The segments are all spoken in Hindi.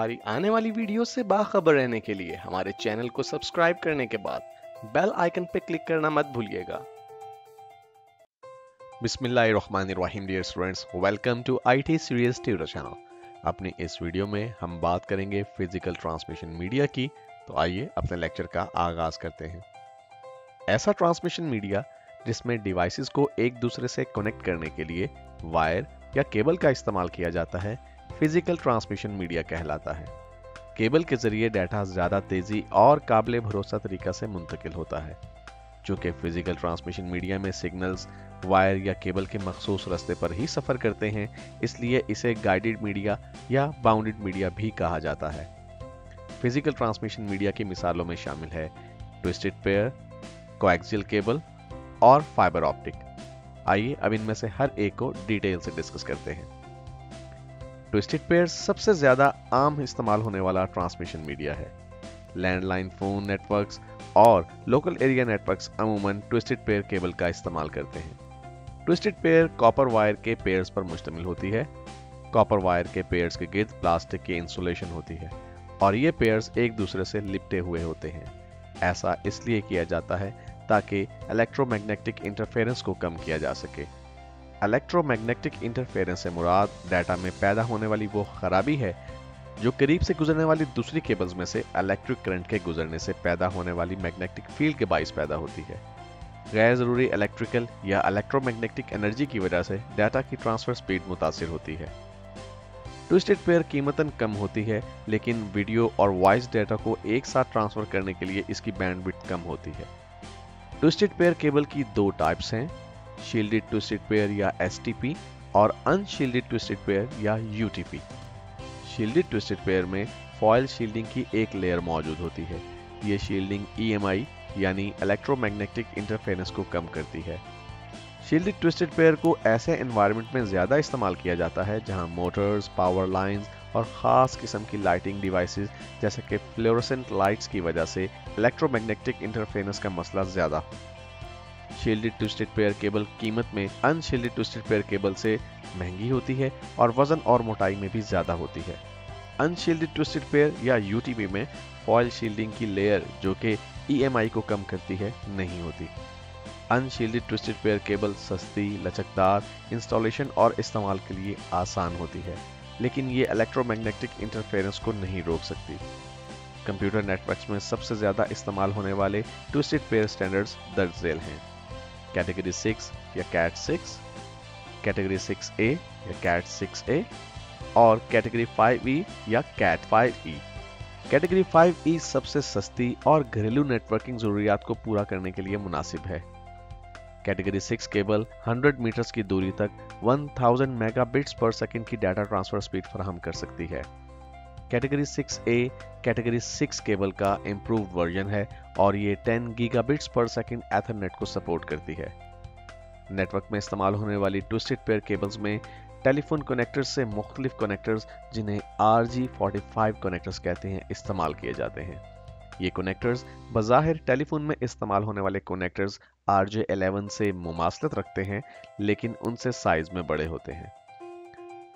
हमारी आने वाली वीडियो से बाखबर रहने के लिए हमारे चैनल को सब्सक्राइब करने के बाद बेल आइकन पर क्लिक करना मत भूलिएगा। बिस्मिल्लाहिर्रहमानिर्रहीम, dear students, welcome to IT series tutor channel. अपनी इस वीडियो में हम बात करेंगे फ़िज़िकल ट्रांसमिशन मीडिया की तो आइए अपने लेक्चर का आगाज़ करते हैं। ऐसा ट्रांसमिशन मीडिया जिसमें डिवाइसेस को एक दूसरे से कनेक्ट करने के लिए वायर या केबल का इस्तेमाल किया जाता है फ़िज़िकल ट्रांसमिशन मीडिया कहलाता है। केबल के ज़रिए डाटा ज़्यादा तेज़ी और काबिल भरोसा तरीका से मुंतकिल होता है चूँकि फ़िज़िकल ट्रांसमिशन मीडिया में सिग्नल्स वायर या केबल के मखसूस रास्ते पर ही सफ़र करते हैं, इसलिए इसे गाइडेड मीडिया या बाउंडेड मीडिया भी कहा जाता है। फ़िज़िकल ट्रांसमिशन मीडिया की मिसालों में शामिल है ट्विस्टेड पेयर कोएक्सियल केबल और फाइबर ऑप्टिक आइए अब इनमें से हर एक को डिटेल से डिस्कस करते हैं। ट्विस्टेड पेयर सबसे ज़्यादा आम इस्तेमाल होने वाला ट्रांसमिशन मीडिया है। लैंडलाइन फ़ोन नेटवर्क्स और लोकल एरिया नेटवर्क्स अमूमन ट्विस्टेड पेयर केबल का इस्तेमाल करते हैं। ट्विस्टेड पेयर कॉपर वायर के पेयर्स पर मुश्तमिल होती है। कॉपर वायर के पेयर्स के गिर्द प्लास्टिक की इंसुलेशन होती है और ये पेयर्स एक दूसरे से लिपटे हुए होते हैं। ऐसा इसलिए किया जाता है ताकि इलेक्ट्रोमैग्नेटिक इंटरफेरेंस को कम किया जा सके। इलेक्ट्रोमैग्नेटिक इंटरफेरेंस से मुराद डाटा में पैदा होने वाली वो खराबी है, जो करीब से गुजरने वाली दूसरी केबल्स में से इलेक्ट्रिक करंट के गुजरने से पैदा होने वाली मैग्नेटिक फ़ील्ड के बाइस पैदा होती है। गैर ज़रूरी इलेक्ट्रिकल या इलेक्ट्रोमैग्नेटिक एनर्जी की वजह से डाटा की ट्रांसफ़र स्पीड मुतासर होती है। ट्विस्टेड पेयर कीमतन कम होती है, लेकिन वीडियो और वॉइस डेटा को एक साथ ट्रांसफ़र करने के लिए इसकी बैंडविड्थ कम होती है। ट्विस्टेड पेयर केबल की दो टाइप्स हैं शील्डेड ट्विस्टेड पेयर या STP और अनशील्डेड ट्विस्टेड पेयर या यू शील्डेड ट्विस्टेड पेयर में फॉयल शील्डिंग की एक लेयर मौजूद होती है। ये शील्डिंग EMI यानी इलेक्ट्रोमैग्नेटिक इंटरफेरेंस को कम करती है। शील्डेड ट्विस्टेड पेयर को ऐसे एनवायरनमेंट में ज़्यादा इस्तेमाल किया जाता है जहाँ मोटर्स पावर लाइंस और ख़ास किस्म की लाइटिंग डिवाइसेस जैसे कि फ्लोरोसेंट लाइट्स की वजह से इलेक्ट्रोमैग्नेटिक इंटरफेरेंस का मसला ज़्यादा हो। शील्डेड ट्विस्टेड पेयर केबल कीमत में अनशील्डेड ट्विस्टेड पेयर केबल से महँगी होती है और वज़न और मोटाई में भी ज़्यादा होती है। अनशील्डेड ट्विस्टेड पेयर या यूटीपी में फॉयल शील्डिंग की लेयर जो कि ईएमआई को कम करती है, नहीं होती। अनशील्डेड ट्विस्टेड पेयर केबल सस्ती, लचकदार इंस्टॉलेशन और इस्तेमाल के लिए आसान होती है, लेकिन ये इलेक्ट्रोमैग्नेटिक इंटरफेरेंस को नहीं रोक सकती। कंप्यूटर नेटवर्क्स में सबसे ज़्यादा इस्तेमाल होने वाले ट्विस्टेड पेयर स्टैंडर्ड्स दर्ज झेल हैं। कैटेगरी सिक्स या cat six category six A या कैट सिक्स ए और कैटेगरी फाइव ई या cat five E category five E सबसे सस्ती और घरेलू नेटवर्किंग जरूरियात को पूरा करने के लिए मुनासिब है। कैटेगरी सिक्स केबल 100 मीटर्स की दूरी तक 1000 मेगाबिट्स पर सेकंड की डाटा ट्रांसफ़र स्पीड फराहम कर सकती है। कैटेगरी 6A कैटेगरी 6 केबल का इम्प्रूव वर्जन है और ये 10 गीगाबिट्स पर सेकंड एथरनेट को सपोर्ट करती है। नेटवर्क में इस्तेमाल होने वाली ट्विस्टेड पेयर केबल्स में टेलीफोन कनेक्टर्स से मुख्तलिफ़ कनेक्टर्स जिन्हें R J forty five connectors कहते हैं, इस्तेमाल किए जाते हैं। ये कनेक्टर्स बज़ाहिर टेलीफोन में इस्तेमाल होने वाले कनेक्टर्स आर जे एलेवन से मुमासलत रखते हैं, लेकिन उनसे साइज़ में बड़े होते हैं।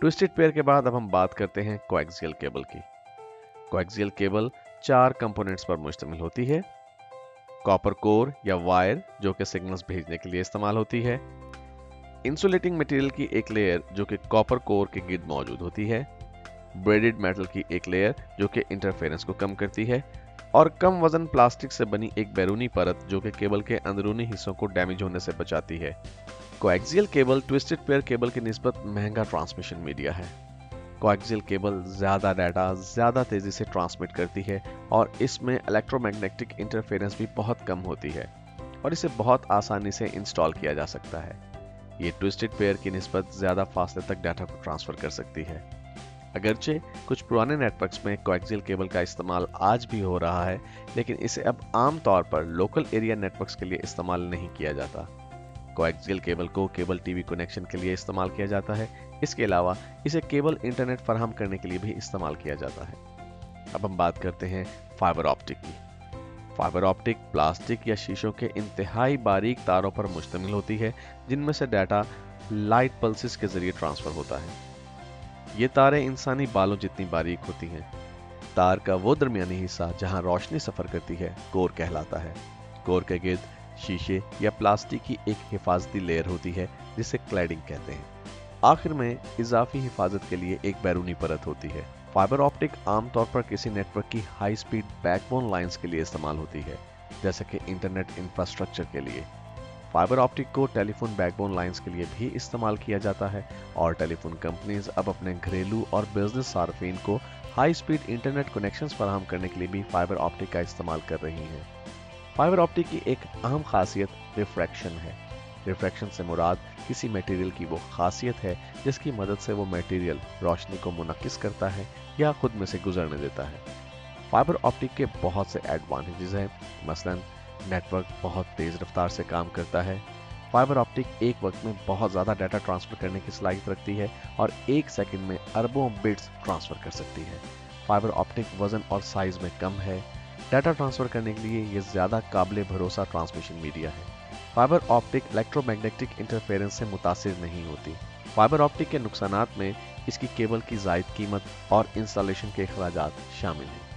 ट्विस्टेड पेयर के बाद अब हम बात करते हैं कोएक्सियल केबल की। कोएक्सियल केबल चार कंपोनेंट्स पर मुश्तमिल होती है। कॉपर कोर या वायर, जो कि सिग्नल्स भेजने के लिए इस्तेमाल होती है। इंसुलेटिंग मटेरियल की एक लेयर, जो कि कॉपर कोर के गिर्द मौजूद होती है। ब्रेडेड मेटल की एक लेयर, जो कि इंटरफेरेंस को कम करती है। और कम वज़न प्लास्टिक से बनी एक बैरूनी परत, जो कि केबल के अंदरूनी हिस्सों को डैमेज होने से बचाती है। Coaxial cable twisted pair cable की निस्बत महँगा ट्रांसमिशन मीडिया है। कोएक्सियल केबल ज़्यादा डाटा ज़्यादा तेज़ी से ट्रांसमिट करती है और इसमें इलेक्ट्रोमैग्नेटिक इंटरफेरेंस भी बहुत कम होती है और इसे बहुत आसानी से इंस्टॉल किया जा सकता है। ये ट्विस्टेड पेयर की निस्बत ज़्यादा फासले तक डाटा को ट्रांसफ़र कर सकती है। अगरचे कुछ पुराने नेटवर्क्स में कोएक्सियल केबल का इस्तेमाल आज भी हो रहा है, लेकिन इसे अब आम तौर पर लोकल एरिया नेटवर्क्स के लिए इस्तेमाल नहीं किया जाता। कोएक्सियल केबल को केबल टीवी कनेक्शन के लिए इस्तेमाल किया जाता है। इसके अलावा इसे केबल इंटरनेट फराहम करने के लिए भी इस्तेमाल किया जाता है। अब हम बात करते हैं फाइबर ऑप्टिक की। फाइबर ऑप्टिक प्लास्टिक या शीशों के इंतहाई बारीक तारों पर मुश्तमिल होती है, जिनमें से डाटा लाइट पल्सिस के ज़रिए ट्रांसफ़र होता है। ये तारे इंसानी बालों जितनी बारीक होती हैं। तार का वो दरमियानी हिस्सा जहाँ रोशनी सफ़र करती है, कोर कहलाता है। कोर के गिर्द शीशे या प्लास्टिक की एक हिफाजती लेयर होती है, जिसे क्लैडिंग कहते हैं। आखिर में इजाफी हिफाजत के लिए एक बैरूनी परत होती है। फाइबर ऑप्टिक आमतौर पर किसी नेटवर्क की हाई स्पीड बैकबोन लाइंस के लिए इस्तेमाल होती है, जैसे कि इंटरनेट इंफ्रास्ट्रक्चर के लिए। फाइबर ऑप्टिक को टेलीफोन बैकबोन लाइंस के लिए भी इस्तेमाल किया जाता है, और टेलीफोन कंपनीज़ अब अपने घरेलू और बिज़नेस सार्फिन को हाई स्पीड इंटरनेट कनेक्शन फराहम करने के लिए भी फाइबर ऑप्टिक का इस्तेमाल कर रही हैं। फाइबर ऑप्टिक की एक अहम खासियत रिफ्रैक्शन है। रिफ्रैक्शन से मुराद किसी मटेरियल की वो खासियत है, जिसकी मदद से वो मटेरियल रोशनी को मुनक्स करता है या खुद में से गुजरने देता है। फाइबर ऑप्टिक के बहुत से एडवांटेजेस हैं। मसलन नेटवर्क बहुत तेज़ रफ्तार से काम करता है। फाइबर ऑप्टिक एक वक्त में बहुत ज़्यादा डाटा ट्रांसफ़र करने की सलाहियत रखती है और एक सेकंड में अरबों बिट्स ट्रांसफ़र कर सकती है। फाइबर ऑप्टिक वज़न और साइज़ में कम है। डाटा ट्रांसफ़र करने के लिए ये ज़्यादा काबिल भरोसा ट्रांसमिशन मीडिया है। फाइबर ऑप्टिक इलेक्ट्रोमैग्नेटिक इंटरफेरेंस से मुतासर नहीं होती। फाइबर ऑप्टिक के नुकसान में इसकी केबल की जायद कीमत और इंस्टॉलेशन के अखराज शामिल हैं।